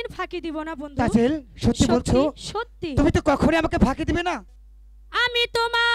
কোনোদিন ফাঁকি দিব না বন্ধু। তাজেল সত্যি বলছো? সত্যি। তুমি তো কখনোই আমাকে ফাঁকি দিবে না? আমি তোমার